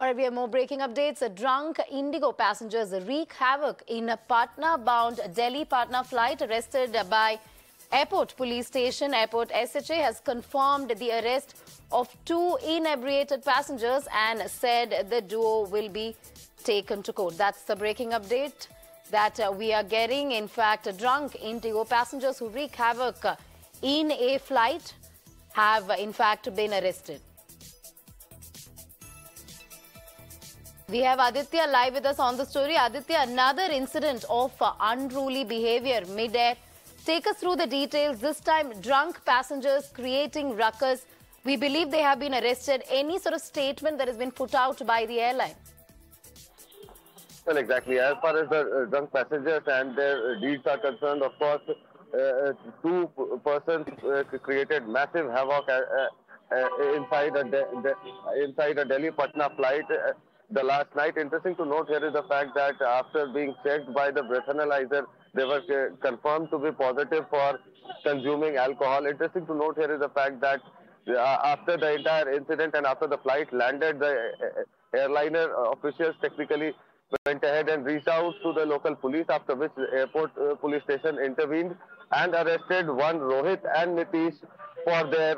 Right, we have more breaking updates. A drunk Indigo passengers wreak havoc in a Patna-bound Delhi Patna flight arrested by Airport Police Station. Airport SHA has confirmed the arrest of two inebriated passengers and said the duo will be taken to court. That's the breaking update that uh, we are getting. In fact, drunk Indigo passengers who wreak havoc in a flight have in fact been arrested. We have Aditya live with us on the story. Aditya, another incident of uh, unruly behavior mid-air. Take us through the details. This time, drunk passengers creating ruckus. We believe they have been arrested. Any sort of statement that has been put out by the airline? Well, exactly. As far as the uh, drunk passengers and their uh, deeds are concerned, of course, uh, two persons uh, created massive havoc uh, uh, inside a inside a Delhi Patna flight the last night. Interesting to note here is the fact that after being checked by the breath analyzer, they were uh, confirmed to be positive for consuming alcohol. Interesting to note here is the fact that uh, after the entire incident and after the flight landed, the uh, airliner officials technically went ahead and reached out to the local police, after which the airport police station intervened and arrested one Rohit and Nitish for their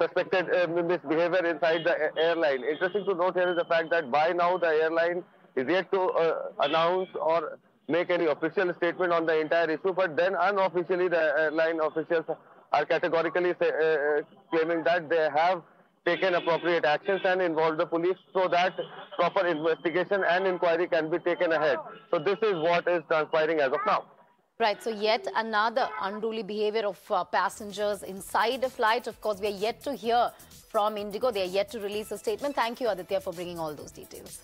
suspected uh, misbehavior inside the airline. Interesting to note here is the fact that by now the airline is yet to uh, announce or make any official statement on the entire issue, but then unofficially the airline officials are categorically say, uh, claiming that they have taken appropriate actions and involved the police so that proper investigation and inquiry can be taken ahead. So this is what is transpiring as of now. Right, so yet another unruly behavior of uh, passengers inside a flight. Of course, we are yet to hear from Indigo. They are yet to release a statement. Thank you, Aditya, for bringing all those details.